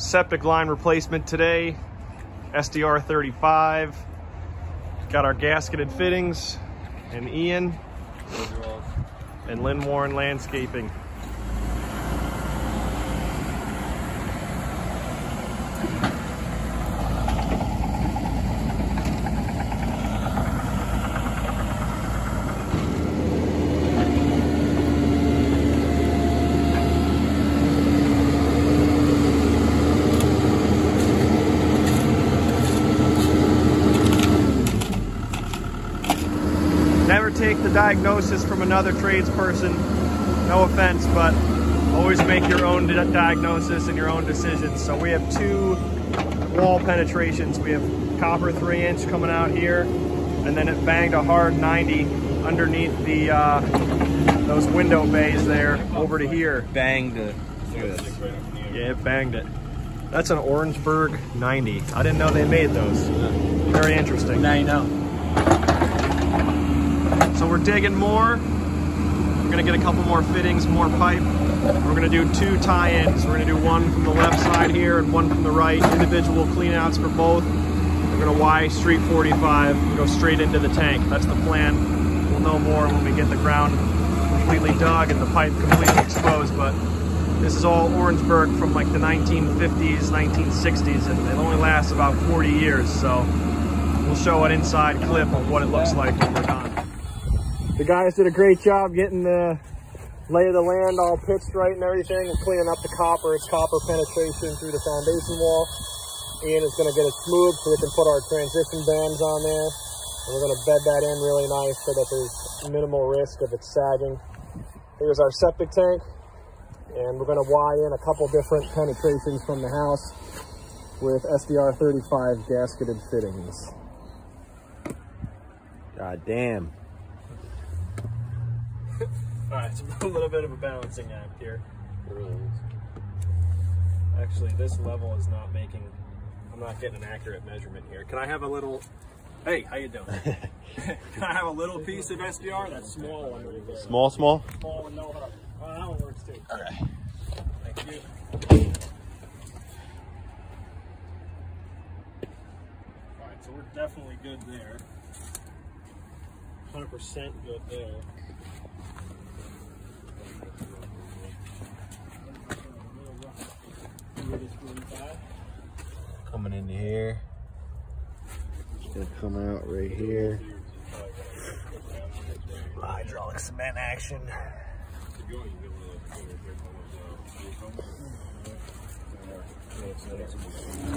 septic line replacement today. SDR 35. Got our gasketed fittings and Ian and Lynn Warren Landscaping. Never take the diagnosis from another tradesperson. No offense, but always make your own di- diagnosis and your own decisions. So we have two wall penetrations. We have copper three inch coming out here, and then it banged a hard 90 underneath the uh, those window bays there over to here. Bang the. Look at this. Yeah, it banged it. That's an Orangeburg 90. I didn't know they made those. Very interesting. Now you know. So we're digging more. We're gonna get a couple more fittings, more pipe. We're gonna do two tie-ins. We're gonna do one from the left side here and one from the right. Individual cleanouts for both. We're gonna Y Street 45 and go straight into the tank. That's the plan. We'll know more when we get the ground completely dug and the pipe completely exposed. But this is all Orangeburg from like the 1950s, 1960s, and it only lasts about 40 years. So we'll show an inside clip of what it looks like when we're done. The guys did a great job getting the lay of the land all pitched right and everything and cleaning up the copper. It's copper penetration through the foundation wall. Ian is going to get it smooth so we can put our transition bands on there. And we're going to bed that in really nice so that there's minimal risk of it sagging. Here's our septic tank. And we're going to Y in a couple different penetrations from the house with SDR 35 gasketed fittings. God damn. All right, it's a little bit of a balancing act here. Actually, this level is not making. I'm not getting an accurate measurement here. Can I have a little? Hey, how you doing? Can I have a little piece of SDR? That small one. Small, small. Small one, no hub. Oh, that one works too. Okay. Thank you. All right, so we're definitely good there. 100% good there. Coming into here. It's gonna come out right here. Hydraulic cement action.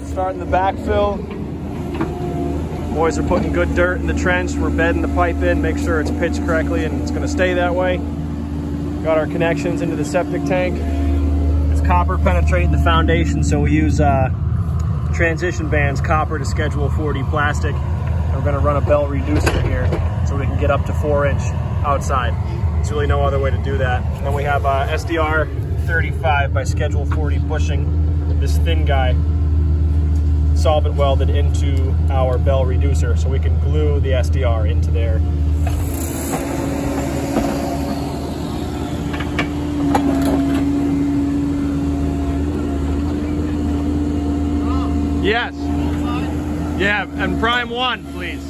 Starting the backfill. Boys are putting good dirt in the trench. We're bedding the pipe in, make sure it's pitched correctly and it's gonna stay that way. Got our connections into the septic tank. It's copper penetrating the foundation, so we use uh, transition bands, copper to Schedule 40 plastic. We're gonna run a bell reducer here so we can get up to four inch outside. There's really no other way to do that. And then we have uh, SDR 35 by Schedule 40 bushing, this thin guy solvent welded into our bell reducer so we can glue the SDR into there. Yeah, and prime one, please.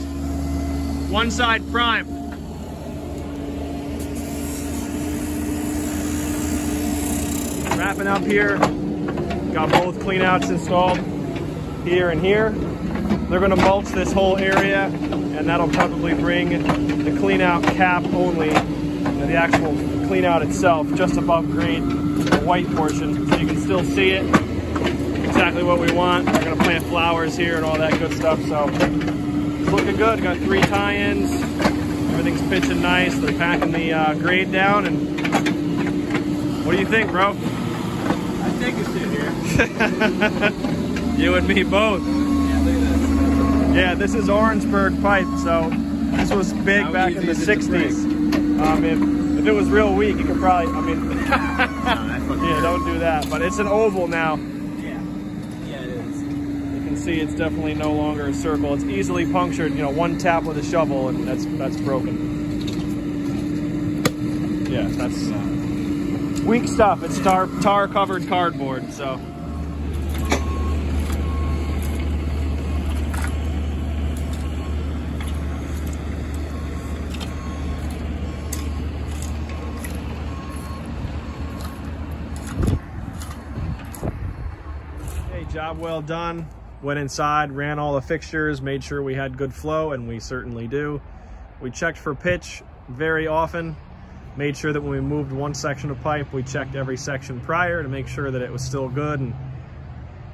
One side prime. Wrapping up here. Got both cleanouts installed here and here. They're gonna mulch this whole area and that'll probably bring the clean out cap only, the actual clean out itself just above grade, the white portion, so you can still see it. Exactly what we want. We're gonna plant flowers here and all that good stuff, so it's looking good. Got three tie-ins. Everything's pitching nice. They're packing the uh, grade down and what do you think, bro? I think it's in here. You and me both. Yeah, look at this. Yeah, this is Orangeburg pipe, so this was big How back in the is it 60s. Um, if, if it was real weak, you could probably, I mean, No, that's fucking yeah, don't do that. But it's an oval now can see it's definitely no longer a circle. It's easily punctured, you know, one tap with a shovel and that's that's broken. Yeah, that's uh, weak stuff. It's tar, tar covered cardboard, so. job well done. Went inside, ran all the fixtures, made sure we had good flow, and we certainly do. We checked for pitch very often, made sure that when we moved one section of pipe, we checked every section prior to make sure that it was still good and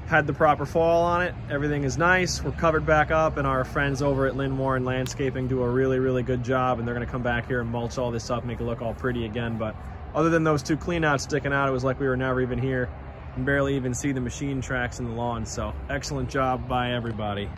had the proper fall on it. Everything is nice. We're covered back up and our friends over at Lynn Warren Landscaping do a really, really good job and they're gonna come back here and mulch all this up, make it look all pretty again. But other than those two cleanouts sticking out, it was like we were never even here and barely even see the machine tracks in the lawn. So excellent job by everybody.